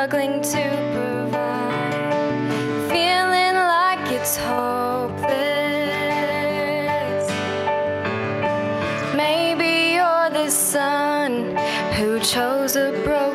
struggling to provide, feeling like it's hopeless. Maybe you're the son who chose a broken.